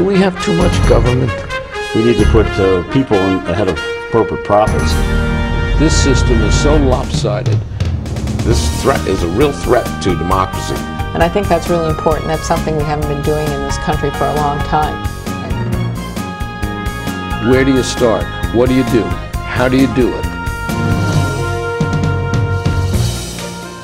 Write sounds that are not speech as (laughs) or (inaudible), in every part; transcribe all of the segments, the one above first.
Do we have too much government? We need to put uh, people in, ahead of corporate profits. This system is so lopsided. This threat is a real threat to democracy. And I think that's really important. That's something we haven't been doing in this country for a long time. Where do you start? What do you do? How do you do it?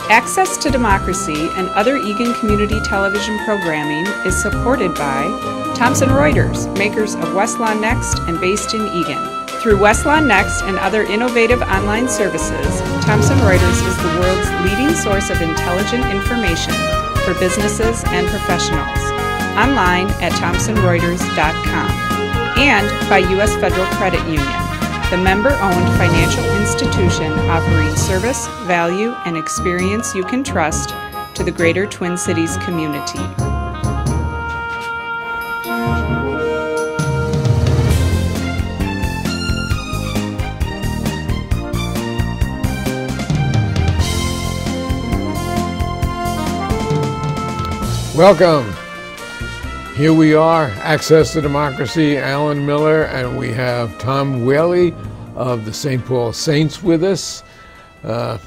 Access to Democracy and other Eagan community television programming is supported by Thomson Reuters, makers of Westlaw Next and based in Eagan. Through Westlaw Next and other innovative online services, Thomson Reuters is the world's leading source of intelligent information for businesses and professionals. Online at thomsonreuters.com. And by U.S. Federal Credit Union the member owned financial institution offering service, value, and experience you can trust to the greater Twin Cities community. Welcome. Here we are, Access to Democracy, Alan Miller, and we have Tom Whaley of the St. Paul Saints with us. Uh,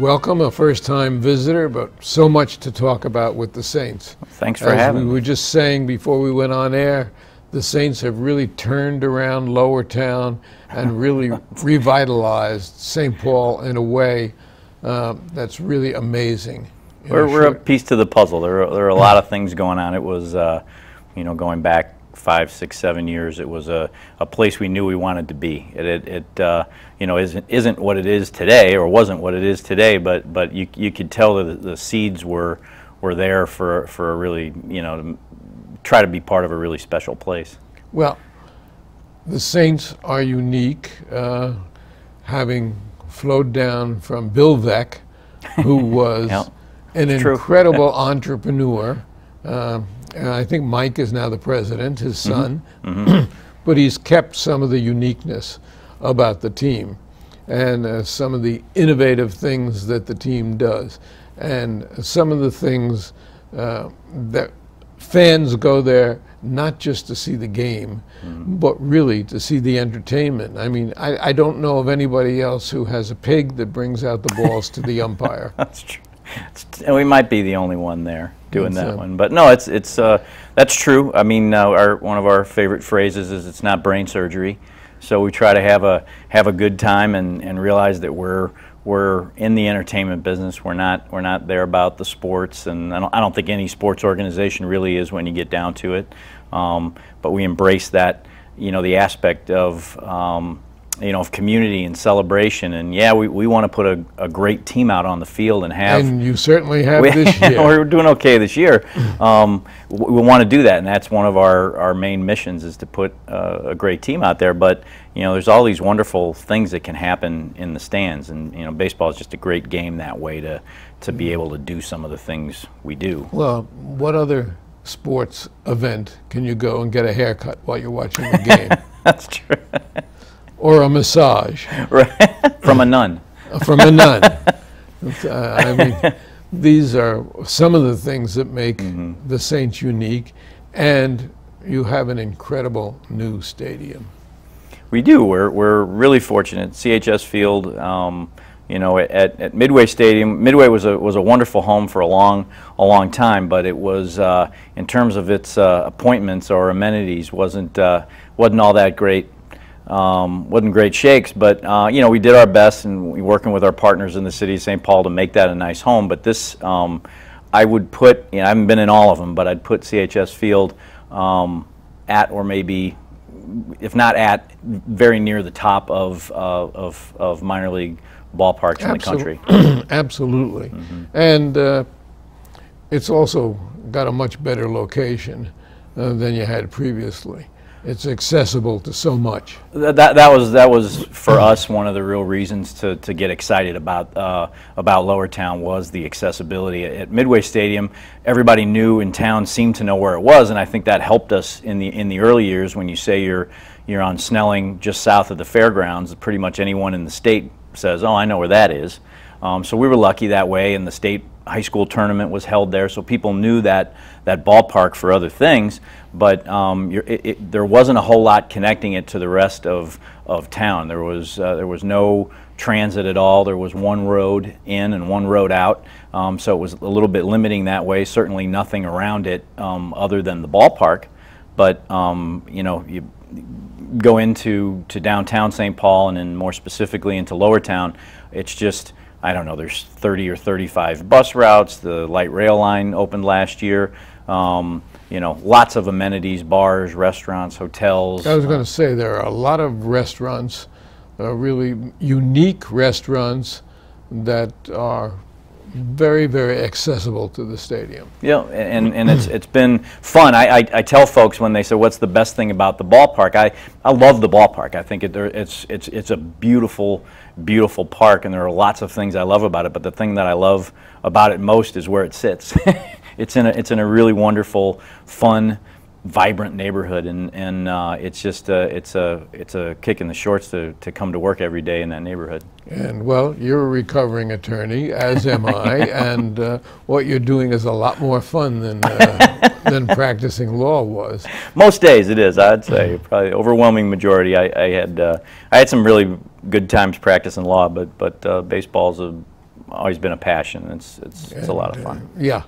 welcome, a first time visitor, but so much to talk about with the Saints. Thanks for As having we me. were just saying before we went on air, the Saints have really turned around Lower Town and really (laughs) revitalized St. Paul in a way uh, that's really amazing. We're, a we're a piece to the puzzle. There are, there are a lot of things going on. It was, uh, you know, going back five, six, seven years, it was a, a place we knew we wanted to be. It, it, it uh, you know, isn't, isn't what it is today, or wasn't what it is today, but, but you, you could tell that the seeds were, were there for, for a really, you know, to try to be part of a really special place. Well, the Saints are unique, uh, having flowed down from Bill Veeck, who (laughs) was Yeah, an true. incredible entrepreneur. Uh, and I think Mike is now the president, his Mm-hmm. son. (clears throat) but he's kept some of the uniqueness about the team and uh, some of the innovative things that the team does. And some of the things uh, that fans go there not just to see the game, but really to see the entertainment. I mean, I, I don't know of anybody else who has a pig that brings out the balls to the umpire. (laughs) That's true. (laughs) And we might be the only one there doing that uh, one, but no, it's it's uh, that's true. I mean, uh, our one of our favorite phrases is it's not brain surgery, so we try to have a have a good time and, and realize that we're we're in the entertainment business. We're not we're not there about the sports, and I don't, I don't think any sports organization really is when you get down to it. Um, but we embrace that, you know, the aspect of um, you know, of community and celebration. And yeah, we, we want to put a, a great team out on the field and have. And you certainly have we, this (laughs) year. we're doing okay this year. Um, w- we want to do that, and that's one of our, our main missions is to put uh, a great team out there. But you know, there's all these wonderful things that can happen in the stands, and you know, baseball is just a great game that way to to be able to do some of the things we do. Well, what other sports event can you go and get a haircut while you're watching the game? (laughs) That's true. (laughs) or a massage (laughs) right from a nun. from a nun? (laughs) Uh, I mean, these are some of the things that make Mm-hmm. the Saints unique, and you have an incredible new stadium. We do. We're, we're really fortunate. CHS Field, um, you know, at, at Midway Stadium. Midway was a was a wonderful home for a long a long time, but it was uh, in terms of its uh, appointments or amenities wasn't uh, wasn't all that great. Um, wasn't great shakes, but uh, you know we did our best and we working with our partners in the city of St. Paul to make that a nice home. But this, um, I would put, you know, I haven't been in all of them, but I'd put CHS Field um, at or maybe if not at, very near the top of, uh, of, of minor league ballparks in the country. (clears throat) Absolutely. Mm-hmm. And uh, it's also got a much better location uh, than you had previously. It's accessible to so much. That, that, that was that was for us one of the real reasons to, to get excited about uh, about Lower Town was the accessibility at Midway Stadium. Everybody knew in town seemed to know where it was, and I think that helped us in the in the early years when you say you're you're on Snelling just south of the fairgrounds. Pretty much anyone in the state says, "Oh, I know where that is." Um, so we were lucky that way, and the state high school tournament was held there, so people knew that that ballpark for other things. But um, it, it, there wasn't a whole lot connecting it to the rest of of town. There was uh, there was no transit at all. There was one road in and one road out, um, so it was a little bit limiting that way. Certainly nothing around it um, other than the ballpark. But um, you know, you go into to downtown St. Paul and then more specifically into Lower Town, it's just I don't know. There's 30 or 35 bus routes. The light rail line opened last year. Um, you know, lots of amenities, bars, restaurants, hotels. I was going to say there are a lot of restaurants, uh, really unique restaurants that are very, very accessible to the stadium. Yeah, and, and it's, it's been fun. I, I, I tell folks when they say, what's the best thing about the ballpark? I, I love the ballpark. I think it, it's, it's, it's a beautiful, beautiful park, and there are lots of things I love about it, but the thing that I love about it most is where it sits. (laughs) it's, in a, it's in a really wonderful, fun, vibrant neighborhood, and, and uh, it's just a, it's, a, it's a kick in the shorts to, to come to work every day in that neighborhood. And well, you're a recovering attorney, as am (laughs) I, and uh, what you're doing is a lot more fun than uh, (laughs) than practicing law was. Most days it is, I'd say. Probably overwhelming majority. I, I had uh, I had some really good times practicing law, but but uh, baseball's a, always been a passion. It's it's, it's a lot of fun. uh, yeah,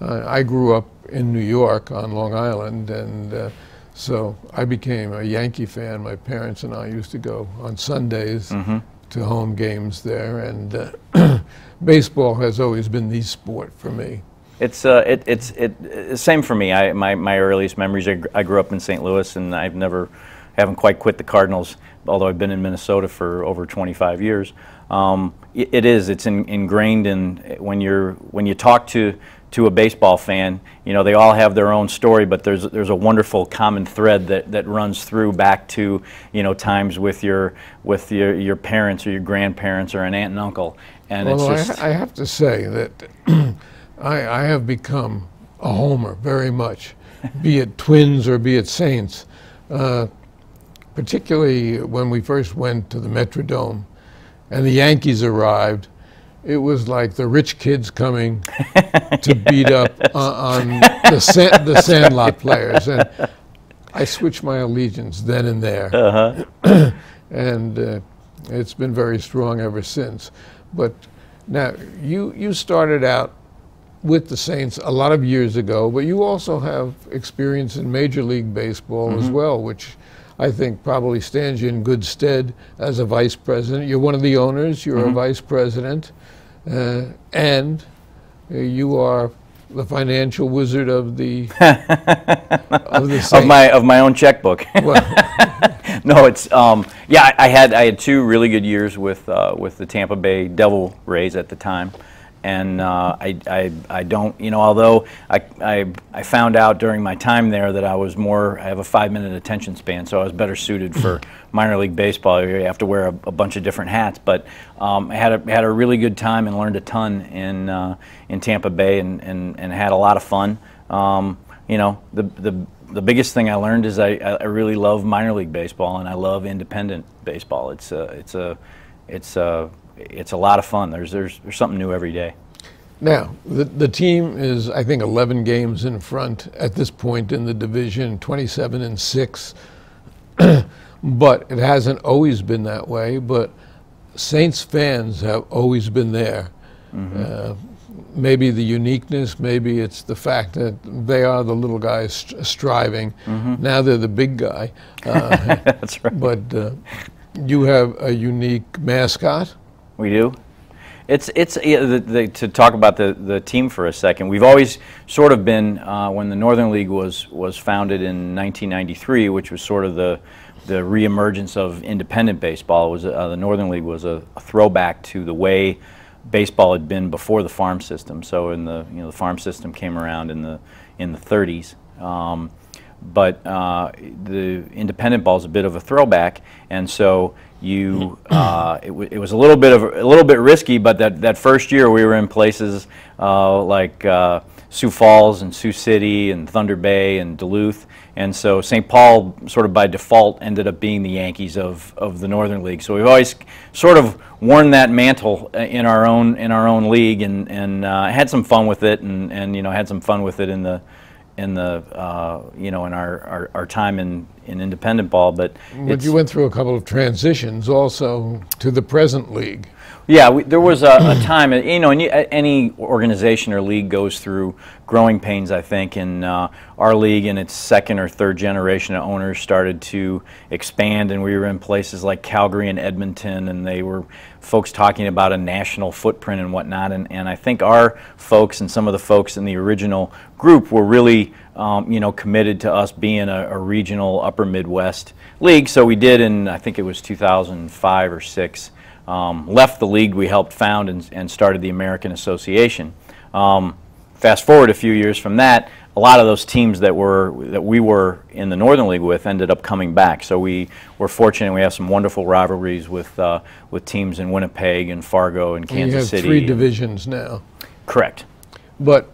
uh, I grew up in New York on Long Island, and uh, so I became a Yankee fan. My parents and I used to go on Sundays Mm-hmm. to home games there, and uh, (clears throat) baseball has always been the sport for me. It's uh, it, it's it, same for me. I my, my earliest memories. I, gr- I grew up in St. Louis, and I've never haven't quite quit the Cardinals. Although I've been in Minnesota for over 25 years, um, it, it is. It's in, ingrained in when you're when you talk to to a baseball fan. You know, they all have their own story, but there's there's a wonderful common thread that, that runs through back to you know times with your with your your parents or your grandparents or an aunt and uncle. And Although it's just I, I have to say that (clears throat) I, I have become a homer very much, (laughs) be it Twins or be it Saints. Uh, particularly when we first went to the Metrodome and the Yankees arrived, it was like the rich kids coming (laughs) to beat up on, on uh, um, the, Sa- the Sandlot players. And I switched my allegiance then and there. Uh-huh. (clears throat) and uh, it's been very strong ever since. But now, you, you started out with the Saints a lot of years ago, but you also have experience in Major League Baseball as mm-hmm. well, which I think probably stands you in good stead as a vice president. You're one of the owners, you're a vice president, uh, and uh, you are the financial wizard of the (laughs) of the of my of my own checkbook. (laughs) Well, (laughs) no, it's um, yeah. I, I had I had two really good years with uh, with the Tampa Bay Devil Rays at the time, and uh, I, I I don't you know although I, I I found out during my time there that I was more I have a five minute attention span, so I was better suited for (laughs) minor league baseball. You have to wear a, a bunch of different hats, but um, I had a had a really good time and learned a ton in uh, in Tampa Bay and, and, and had a lot of fun. Um, you know the the the biggest thing I learned is I, I really love minor league baseball and I love independent baseball. It's a, it's a, it's a, it's a lot of fun. There's, there's, there's something new every day. Now, the, the team is, I think, 11 games in front at this point in the division, 27 and 6. (clears throat) but it hasn't always been that way. But Saints fans have always been there. Uh, maybe the uniqueness, maybe it's the fact that they are the little guys st- striving. Now they're the big guy. (laughs) Uh, That's right. but uh, you have a unique mascot. We do. It's it's yeah, the, the, to talk about the, the team for a second. We've always sort of been uh, when the Northern League was was founded in 1993, which was sort of the the reemergence of independent baseball. It was uh, the Northern League was a, a throwback to the way baseball had been before the farm system. So in the you know the farm system came around in the in the 30s. Um, but uh, the independent ball is a bit of a throwback, and so you uh, it, w- it was a little bit of a little bit risky. But that, that first year we were in places uh, like uh, Sioux Falls and Sioux City and Thunder Bay and Duluth, and so St. Paul sort of by default ended up being the Yankees of, of the Northern League. So we've always sort of worn that mantle uh, in our own in our own league, and and uh, had some fun with it, and, and you know had some fun with it in the in the uh, you know in our, our, our time in, in independent ball, but But you went through a couple of transitions also to the present league. Yeah, we, there was a, a time, you know, and any organization or league goes through growing pains, I think, in uh, our league in its second or third generation of owners started to expand, and we were in places like Calgary and Edmonton, and they were folks talking about a national footprint and whatnot, and, and I think our folks and some of the folks in the original group were really, um, you know, committed to us being a, a regional upper Midwest league, so we did in, I think it was 2005 or 6, um, left the league we helped found and, and started the American Association. Um, fast forward a few years from that, a lot of those teams that were that we were in the Northern League with ended up coming back. So we were fortunate. We have some wonderful rivalries with uh, with teams in Winnipeg and Fargo and And you Kansas have City. three divisions now. Correct. But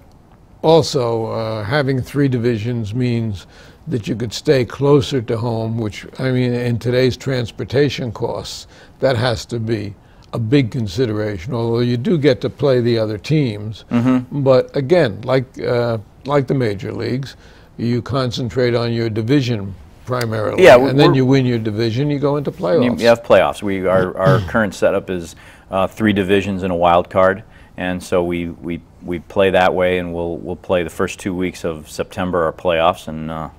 also, uh, having three divisions means that you could stay closer to home, which, I mean, in today's transportation costs, that has to be a big consideration, although you do get to play the other teams. Mm-hmm. But again, like, uh, like the major leagues, you concentrate on your division primarily. Yeah, and then you win your division, you go into playoffs. you have playoffs. We our, our (clears throat) current setup is uh, three divisions and a wild card, and so we, we, we play that way, and we'll we'll play the first two weeks of September our playoffs, and uh,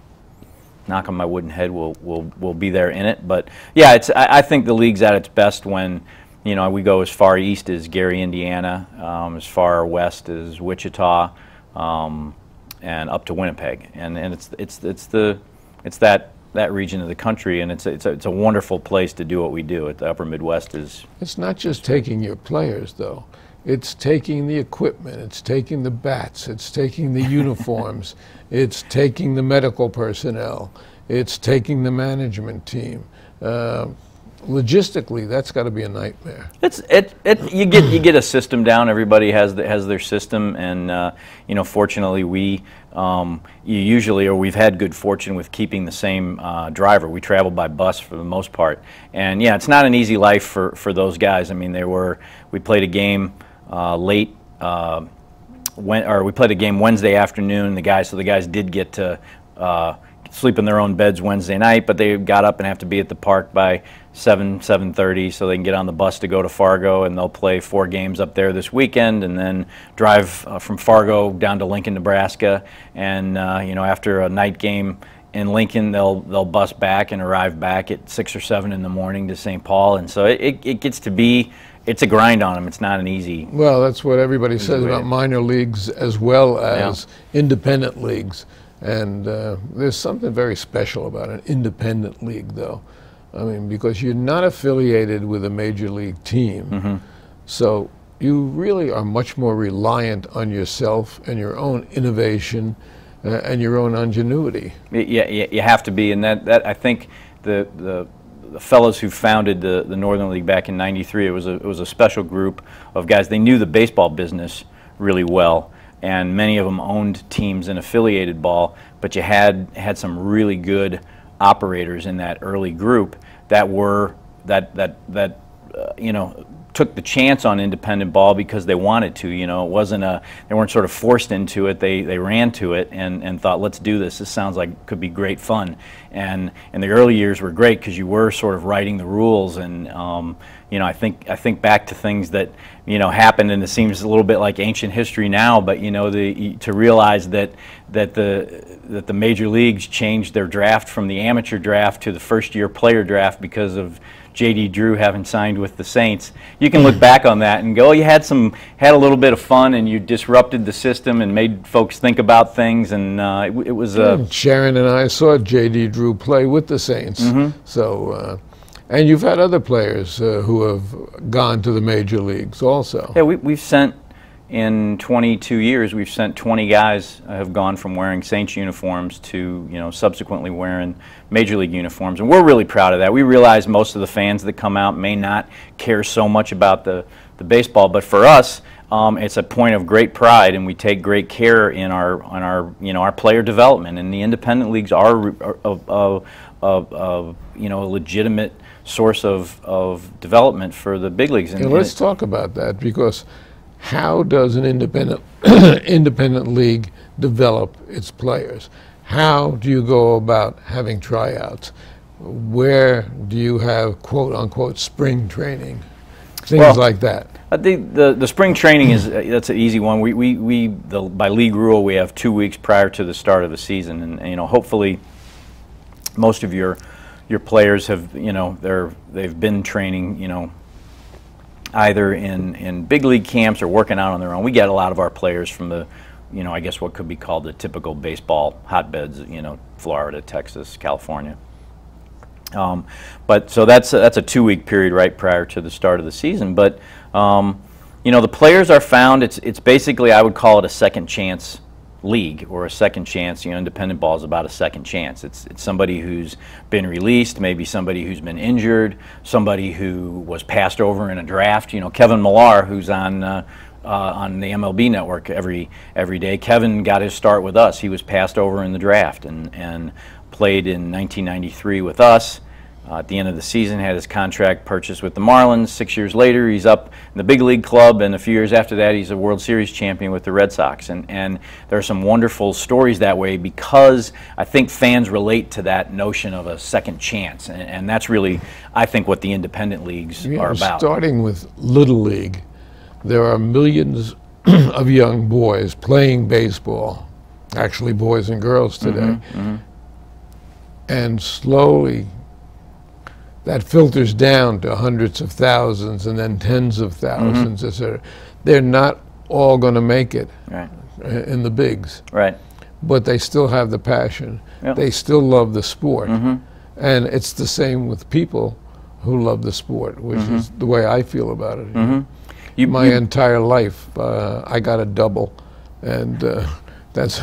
knock on my wooden head, we'll we'll we'll be there in it. But yeah, it's I, I think the league's at its best when. You know, we go as far east as Gary, Indiana, um, as far west as Wichita, um, and up to Winnipeg, and and it's it's it's the it's that that region of the country, and it's a, it's a, it's a wonderful place to do what we do. At the Upper Midwest is It's not just taking your players, though. It's taking the equipment, it's taking the bats, it's taking the (laughs) uniforms, it's taking the medical personnel, it's taking the management team. Uh, logistically, that's got to be a nightmare. it's it, it you get you get a system down. Everybody has the, has their system, and uh, you know, fortunately, we um, you usually or we've had good fortune with keeping the same uh, driver. We travel by bus for the most part, and yeah, it's not an easy life for for those guys. I mean, they were we played a game late. Uh, when, or we played a game Wednesday afternoon. The guys, so the guys did get to uh, sleep in their own beds Wednesday night, but they got up and have to be at the park by seven, seven thirty, so they can get on the bus to go to Fargo, and they'll play four games up there this weekend, and then drive uh, from Fargo down to Lincoln, Nebraska, and uh, you know after a night game in Lincoln, they'll they'll bus back and arrive back at six or seven in the morning to St. Paul, and so it, it gets to be it's a grind on them. It's not an easy. Well, that's what everybody says about minor leagues as well as independent leagues. And uh, there's something very special about an independent league, though. I mean, because you're not affiliated with a major league team. Mm-hmm. So you really are much more reliant on yourself and your own innovation uh, and your own ingenuity. Yeah, you, you have to be, and that, that I think the, the the fellows who founded the, the Northern League back in '93, it was a it was a special group of guys. They knew the baseball business really well, and many of them owned teams in affiliated ball. But you had had some really good operators in that early group that were that that that uh, you know took the chance on independent ball because they wanted to. You know, it wasn't a they weren't sort of forced into it. They they ran to it and, and thought, let's do this. This sounds like could be great fun. And and the early years were great because you were sort of writing the rules. And um, you know, I think I think back to things that you know happened, and it seems a little bit like ancient history now. But you know, the to realize that that the that the major leagues changed their draft from the amateur draft to the first year player draft because of J.D. Drew having signed with the Saints, you can look back on that and go, oh, you had some, had a little bit of fun, and you disrupted the system and made folks think about things, and uh, it, it was a. And Sharon and I saw J.D. Drew play with the Saints. Mm-hmm. So, uh, and you've had other players uh, who have gone to the major leagues also. Yeah, we, we've sent, in 22 years, we've sent 20 guys uh, have gone from wearing Saints uniforms to you know subsequently wearing major league uniforms, and we're really proud of that. We realize most of the fans that come out may not care so much about the the baseball, but for us, um, it's a point of great pride, and we take great care in our on our you know our player development. And the independent leagues are of, of, you know a legitimate source of, of development for the big leagues. And, and let's talk about that because how does an independent (clears throat) independent league develop its players? How do you go about having tryouts? Where do you have quote unquote spring training? Things well, like that. I think the, the spring training is uh, that's an easy one. We, we, we the, by league rule we have two weeks prior to the start of the season, and, and you know hopefully most of your your players have you know they're they've been training you know either in, in big league camps or working out on their own. We get a lot of our players from the, you know, I guess what could be called the typical baseball hotbeds, you know, Florida, Texas, California. Um, but so that's a, that's a two-week period right prior to the start of the season. But um, you know, the players are found. It's it's basically I would call it a second chance league or a second chance. You know, independent ball is about a second chance. It's it's somebody who's been released, maybe somebody who's been injured, somebody who was passed over in a draft. You know, Kevin Millar, who's on. Uh, uh, on the MLB network every every day. Kevin got his start with us. He was passed over in the draft and and played in 1993 with us. Uh, at the end of the season, had his contract purchased with the Marlins. Six years later, he's up in the big league club, and a few years after that, he's a World Series champion with the Red Sox. And, and there are some wonderful stories that way because I think fans relate to that notion of a second chance, and, and that's really, I think, what the independent leagues are about. Starting with Little League, there are millions (clears throat) of young boys playing baseball, actually boys and girls today, mm-hmm, mm-hmm. and slowly that filters down to hundreds of thousands and then tens of 1000s mm-hmm. etc. They're not all going to make it right. in the bigs. Right. But they still have the passion. Yep. They still love the sport. Mm-hmm. And it's the same with people who love the sport, which mm-hmm. is the way I feel about it. Mm-hmm. You, My you, entire life, uh, I got a double, and uh, that's.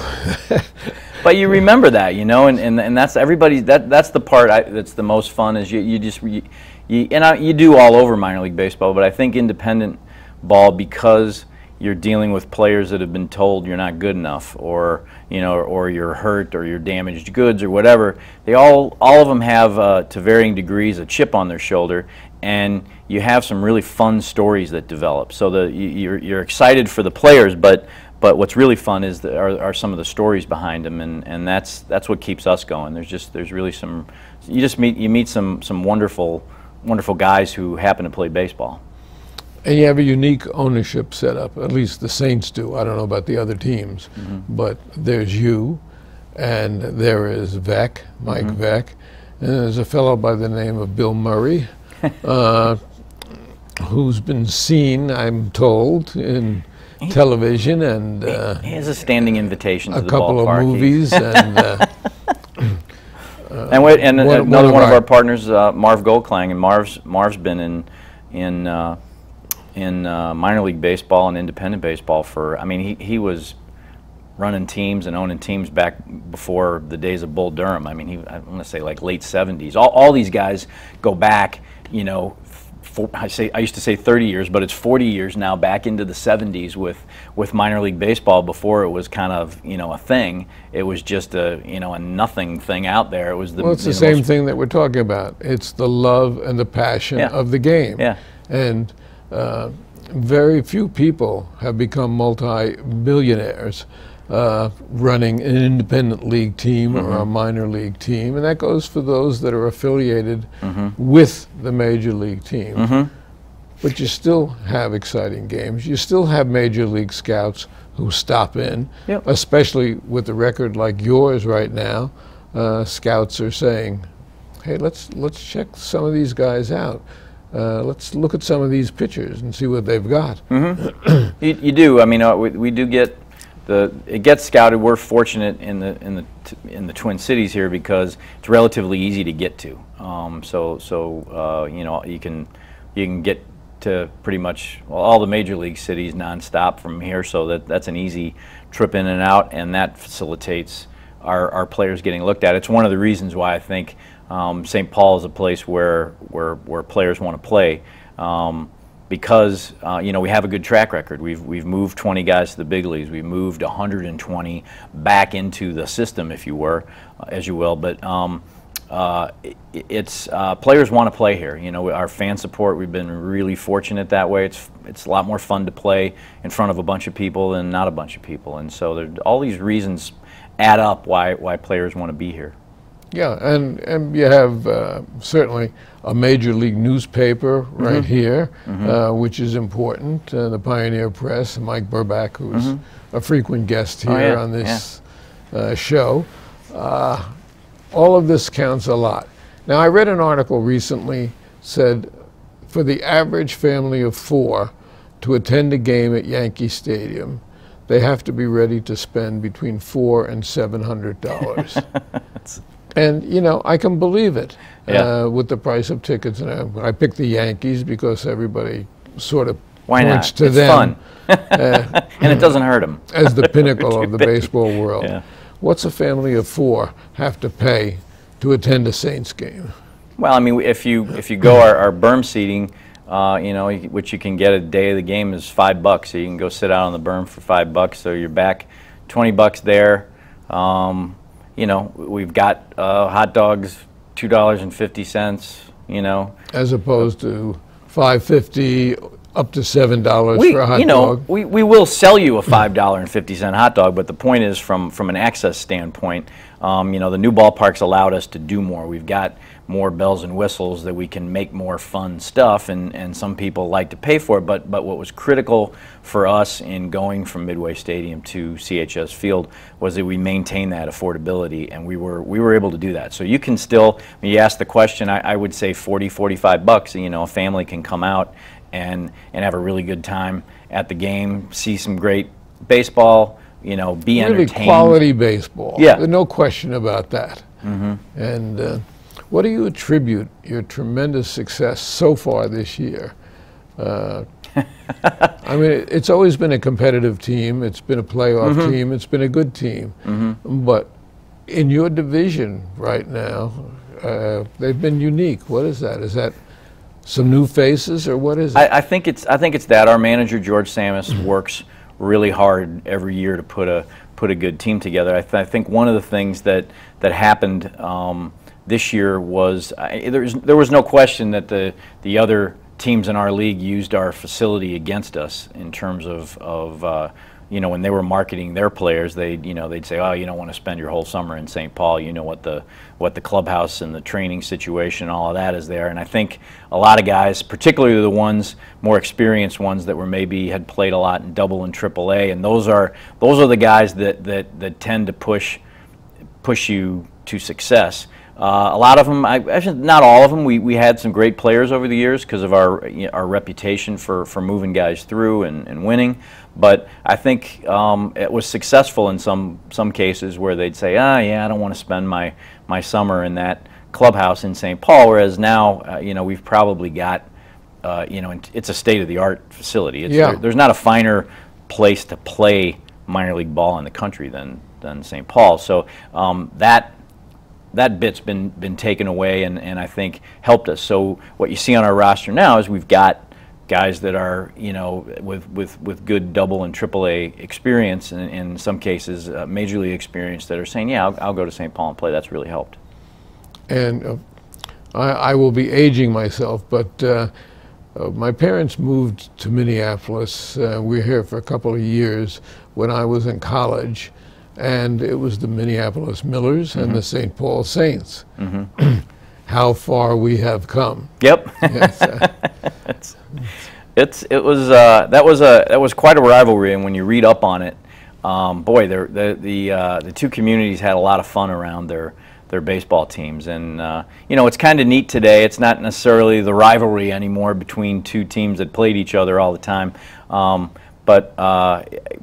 (laughs) but you remember that, you know, and, and, and that's everybody. That that's the part I, that's the most fun. Is you, you just you, you and I, you do all over minor league baseball, but I think independent ball because you're dealing with players that have been told you're not good enough, or you know, or you're hurt, or you're damaged goods, or whatever. They all all of them have uh, to varying degrees a chip on their shoulder, and you have some really fun stories that develop. So the you're you're excited for the players, but but what's really fun is the, are, are some of the stories behind them, and, and that's that's what keeps us going. There's just there's really some you just meet you meet some some wonderful wonderful guys who happen to play baseball. And you have a unique ownership setup. At least the Saints do. I don't know about the other teams, mm-hmm. but there's you, and there is Veeck, Mike mm-hmm. Veeck, and there's a fellow by the name of Bill Murray, (laughs) uh, who's been seen, I'm told, in television and uh, he has a standing invitation a to the couple ballpark. of movies (laughs) and. Uh, and, wait, and one, another one, of, our, our partners, uh, Marv Goldklang, and Marv's Marv's been in in uh, in uh, minor league baseball and independent baseball for. I mean, he he was running teams and owning teams back before the days of Bull Durham. I mean, he I want to say like late '70s. All all these guys go back, you know, for, I say I used to say 30 years, but it's 40 years now back into the 70s with with minor league baseball. Before it was kind of you know a thing. It was just a you know a nothing thing out there. It was the well, it's the know, same thing that we're talking about. It's the love and the passion yeah. of the game. Yeah. And uh, very few people have become multi-millionaires uh, running an independent league team mm-hmm. or a mm-hmm. minor league team, and that goes for those that are affiliated mm-hmm. with the major league team. Mm-hmm. But you still have exciting games. You still have major league scouts who stop in, yep. especially with a record like yours right now. Uh, scouts are saying, "Hey, let's let's check some of these guys out." Uh, let's look at some of these pitchers and see what they've got. Mm-hmm. (clears throat) you, you, do. I mean, uh, we, we, do get the it gets scouted. We're fortunate in the in the in the Twin Cities here because it's relatively easy to get to. Um, so so uh, you know you can you can get to pretty much well, all the major league cities nonstop from here, so that that's an easy trip in and out, and that facilitates our, our players getting looked at. It's one of the reasons why I think um, St. Paul is a place where where, where players want to play. Um, because uh, you know we have a good track record. We've we've moved 20 guys to the big leagues. We've moved 120 back into the system, if you were, uh, as you will. But um, uh, it, it's uh, players want to play here. You know, our fan support. We've been really fortunate that way. It's it's a lot more fun to play in front of a bunch of people than not a bunch of people. And so all these reasons add up why why players want to be here. Yeah, and, and you have uh, certainly a major league newspaper right Mm-hmm. here, uh, which is important, uh, the Pioneer Press, Mike Burbach, who's a frequent guest here Mm-hmm. Oh, yeah, on this uh, show. Uh, all of this counts a lot. Now, I read an article recently said for the average family of four to attend a game at Yankee Stadium, they have to be ready to spend between four and seven hundred dollars. (laughs) and you know, I can believe it Yeah. uh, with the price of tickets. And I, I picked the Yankees because everybody sort of Why points not? to it's them fun, (laughs) and it doesn't hurt them. as the (laughs) pinnacle of the baseball world. Yeah. What's a family of four have to pay to attend a Saints game? Well, I mean, if you if you go our, our berm seating, uh, you know, which you can get a day of the game is five bucks. So you can go sit out on the berm for five bucks. So you're back twenty bucks there. Um, you know, we've got uh, hot dogs, two dollars and fifty cents. You know, as opposed to five fifty up to seven dollars for a hot you know dog. we, we will sell you a five dollar and fifty cent hot dog, but the point is from from an access standpoint, um, you know, the new ballparks allowed us to do more. We've got more bells and whistles that we can make more fun stuff, and, and some people like to pay for it. But but what was critical for us in going from Midway Stadium to CHS Field was that we maintain that affordability, and we were we were able to do that. So you can still, when you ask the question, I, I would say 40, 45 bucks. You know, a family can come out and and have a really good time at the game, see some great baseball, you know, be really entertained. quality baseball. Yeah. No question about that. And uh, what do you attribute your tremendous success so far this year? Uh, (laughs) I mean, it's always been a competitive team. It's been a playoff Mm-hmm. team. It's been a good team. But in your division right now, uh, they've been unique. What is that? Is that some new faces, or what is it? I, I think it's I think it's that our manager George Tsamis works really hard every year to put a put a good team together. I, th- I think one of the things that that happened um, this year was there was there was no question that the the other teams in our league used our facility against us in terms of of uh, you know when they were marketing their players they you know they'd say oh you don't want to spend your whole summer in St. Paul you know what the what the clubhouse and the training situation and all of that is there and I think a lot of guys particularly the ones more experienced ones that were maybe had played a lot in double and triple A and those are those are the guys that that that tend to push push you to success. Uh, a lot of them, I, actually not all of them. We, we had some great players over the years because of our you know, our reputation for, for moving guys through and, and winning. But I think um, it was successful in some some cases where they'd say, ah, yeah, I don't want to spend my my summer in that clubhouse in St. Paul. Whereas now, uh, you know, we've probably got, uh, you know, it's a state of the art facility. It's, Yeah. there- there's not a finer place to play minor league ball in the country than than St. Paul. So um, that that bit's been been taken away and, and I think helped us. So what you see on our roster now is we've got guys that are you know with with, with good double and triple A experience and in some cases uh, major league experience that are saying yeah I'll, I'll go to St. Paul and play. That's really helped. and uh, I, I will be aging myself, but uh, uh, my parents moved to Minneapolis. Uh, we were here for a couple of years when I was in college, and it was the Minneapolis Millers and the St. Paul Saints. How far we have come. Yep. (laughs) Yes, (laughs) it's, it's it was uh, that was a that was quite a rivalry, and when you read up on it, um, boy, the the uh, the two communities had a lot of fun around their their baseball teams, and uh, you know it's kind of neat today. It's not necessarily the rivalry anymore between two teams that played each other all the time. Um, but uh,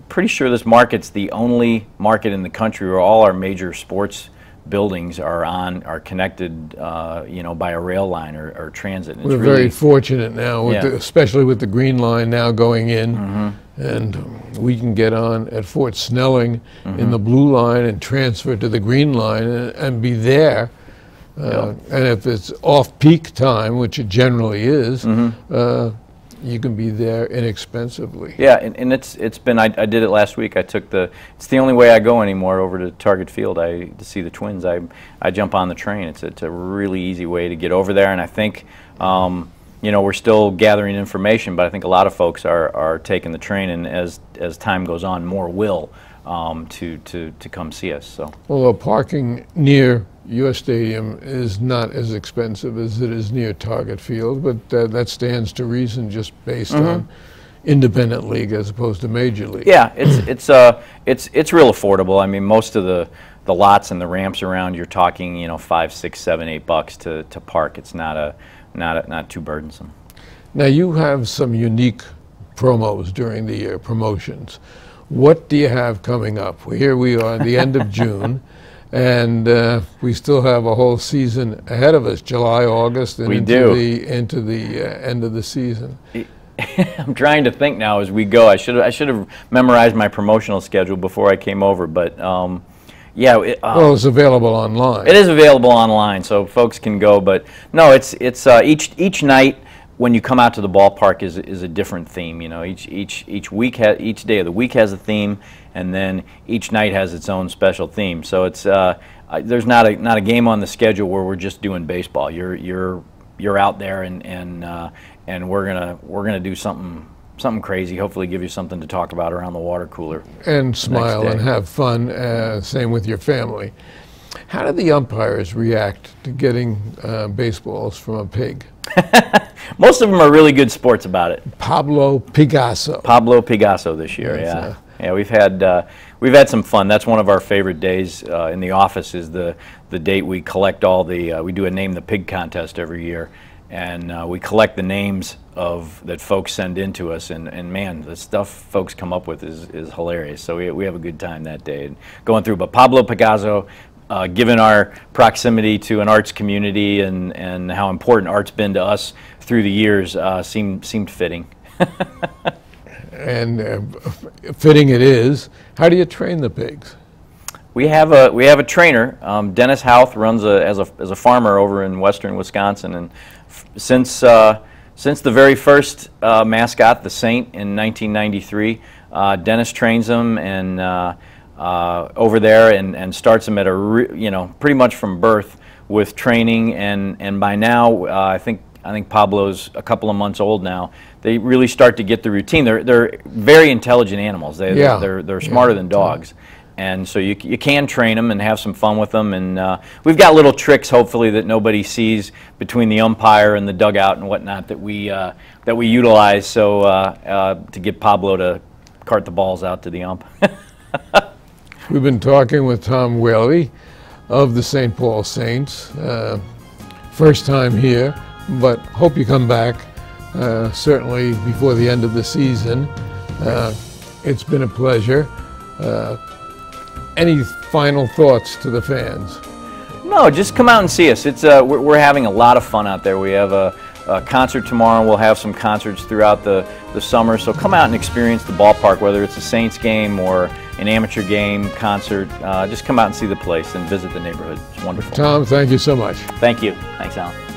pretty sure this market's the only market in the country where all our major sports buildings are on are connected, uh, you know, by a rail line or, or transit. We're it's very fortunate now, with Yeah. Mm-hmm. the, especially with the Green Line now going in, and we can get on at Fort Snelling Mm-hmm. in the Blue Line and transfer to the Green Line and, and be there. Uh, And if it's off-peak time, which it generally is, uh, you can be there inexpensively. Yeah, and, and it's it's been I, I did it last week. I took the it's the only way I go anymore over to Target Field. I to see the Twins. I I jump on the train. It's it's a really easy way to get over there, and I think. Um, you know, we're still gathering information, but I think a lot of folks are, are taking the train, and as as time goes on, more will um, to, to to come see us. So Although parking near your stadium is not as expensive as it is near Target Field, but uh, that stands to reason just based on independent league as opposed to major league. Yeah, it's (clears throat) it's uh it's it's real affordable. I mean, most of the the lots and the ramps around, you're talking you know five, six, seven, eight bucks to, to park. It's not a not a, not too burdensome. Now you have some unique promos during the year, promotions. What do you have coming up? Well, Here we are at the end of (laughs) June, and uh, we still have a whole season ahead of us, July, August, and We into do. the into the uh, end of the season. (laughs) I'm trying to think now as we go. I should I should have memorized my promotional schedule before I came over, but um, yeah, it, uh, Well, it's available online. It is available online, so folks can go. But no, it's it's uh, each each night when you come out to the ballpark is is a different theme. You know, each each each week ha- each day of the week has a theme, and then each night has its own special theme. So it's uh, I, there's not a not a game on the schedule where we're just doing baseball. You're you're you're out there and and uh, and we're gonna we're gonna do something something crazy. Hopefully, give you something to talk about around the water cooler. and smile and have fun. Uh, same with your family. How do the umpires react to getting uh, baseballs from a pig? (laughs) Most of them are really good sports about it. Pablo Picasso. Pablo Picasso this year. That's, yeah, uh, yeah. We've had uh, we've had some fun. That's one of our favorite days uh, in the office. Is the the date we collect all the uh, we do a name the pig contest every year, and uh, we collect the names of that folks send in to us. And, and man, the stuff folks come up with is, is hilarious. So we, we have a good time that day and going through. But Pablo Picasso. Uh, given our proximity to an arts community and, and how important art's been to us through the years, uh, seemed seemed fitting. (laughs) And uh, fitting it is. How do you train the pigs? We have a we have a trainer. Um, Dennis Houth runs a, as a as a farmer over in western Wisconsin, and f- since uh, since the very first uh, mascot, the Saint, in 1993, uh, Dennis trains them and uh, uh, over there and, and starts them at a you know pretty much from birth with training and and by now uh, I think I think Pablo's a couple of months old now. They really start to get the routine. They're they're very intelligent animals. They Yeah. they're they're smarter than dogs and so you, you can train them and have some fun with them and uh, we've got little tricks hopefully that nobody sees between the umpire and the dugout and whatnot that we uh, that we utilize so uh, uh, to get Pablo to cart the balls out to the ump. (laughs) We've been talking with Tom Whaley of the St. Paul Saints. Uh, first time here, but hope you come back uh, certainly before the end of the season. Uh, it's been a pleasure. Uh, any final thoughts to the fans? No, just come out and see us. It's uh, we're, we're having a lot of fun out there. We have a, a concert tomorrow. We'll have some concerts throughout the, the summer. So come out and experience the ballpark, whether it's a Saints game or an amateur game, concert. Uh, just come out and see the place and visit the neighborhood. It's wonderful. Tom, thank you so much. Thank you. Thanks, Alan.